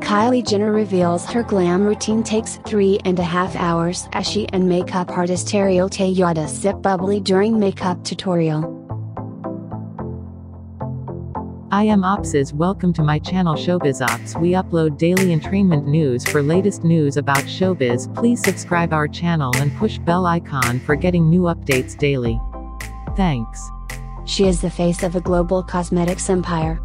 Kylie Jenner reveals her glam routine takes three and a half hours as she and makeup artist Ariel Tejada sip bubbly during makeup tutorial. I am Opses welcome to my channel Showbiz Ops we upload daily entrainment news for latest news about showbiz please subscribe our channel and push bell icon for getting new updates daily. Thanks. She is the face of a global cosmetics empire.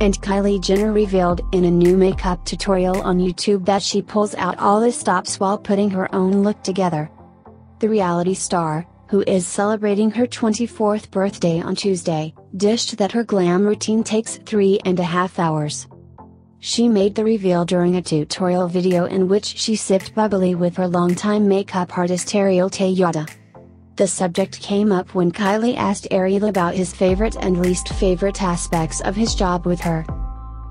And Kylie Jenner revealed in a new makeup tutorial on YouTube that she pulls out all the stops while putting her own look together. The reality star, who is celebrating her 24th birthday on Tuesday, dished that her glam routine takes three and a half hours. She made the reveal during a tutorial video in which she sipped bubbly with her longtime makeup artist Ariel Tejada. The subject came up when Kylie asked Ariel about his favorite and least favorite aspects of his job with her.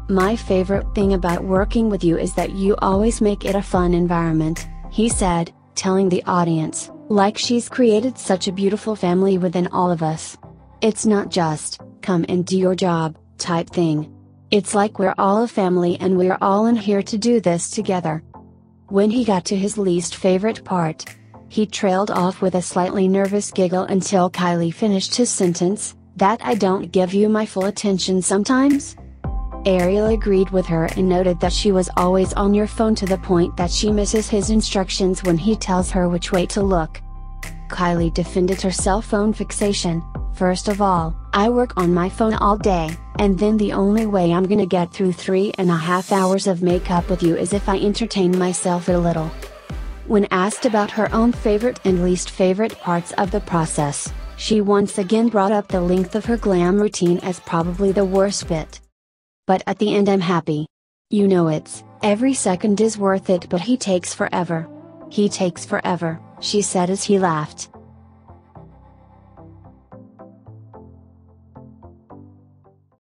My favorite thing about working with you is that you always make it a fun environment, he said, telling the audience. Like she's created such a beautiful family within all of us. It's not just, come and do your job, type thing. It's like we're all a family and we're all in here to do this together. When he got to his least favorite part, he trailed off with a slightly nervous giggle until Kylie finished his sentence, that I don't give you my full attention sometimes? Ariel agreed with her and noted that she was always on your phone to the point that she misses his instructions when he tells her which way to look. Kylie defended her cell phone fixation, first of all, I work on my phone all day, and then the only way I'm gonna get through three and a half hours of makeup with you is if I entertain myself a little. When asked about her own favorite and least favorite parts of the process, she once again brought up the length of her glam routine as probably the worst bit. But at the end I'm happy. You know it's, every second is worth it but he takes forever. He takes forever, she said as he laughed.